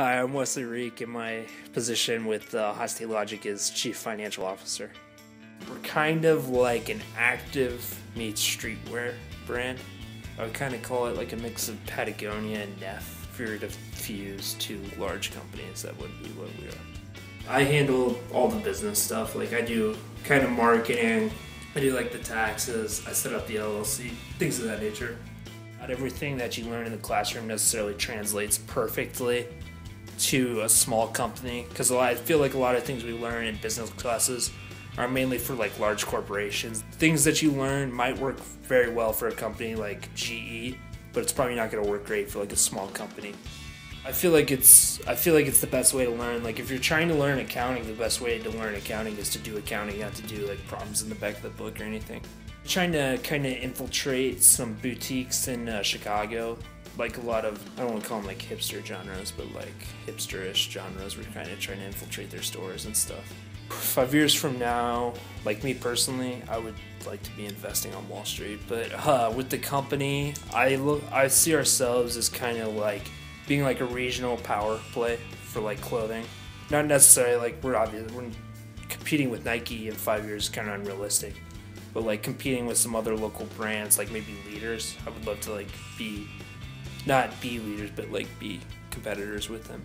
Hi, I'm Wesley Reek, and my position with uh, Logic is Chief Financial Officer. We're kind of like an active meets streetwear brand. I would kind of call it like a mix of Patagonia and Neff. If we were to fuse two large companies, that would be what we are. I handle all the business stuff. Like I do kind of marketing. I do like the taxes. I set up the LLC, things of that nature. Not everything that you learn in the classroom necessarily translates perfectly to a small company because I feel like a lot of things we learn in business classes are mainly for like large corporations. Things that you learn might work very well for a company like GE, but it's probably not going to work great for like a small company. I feel like it's I feel like it's the best way to learn. Like if you're trying to learn accounting, the best way to learn accounting is to do accounting, not to do like problems in the back of the book or anything. trying to kind of infiltrate some boutiques in uh, Chicago like a lot of I don't want to call them like hipster genres, but like hipsterish genres. We're kind of trying to infiltrate their stores and stuff. Five years from now, like me personally, I would like to be investing on Wall Street. But uh, with the company, I look, I see ourselves as kind of like being like a regional power play for like clothing. Not necessarily like we're obviously we're competing with Nike in five years, is kind of unrealistic. But like competing with some other local brands, like maybe leaders, I would love to like be not be leaders, but like be competitors with them.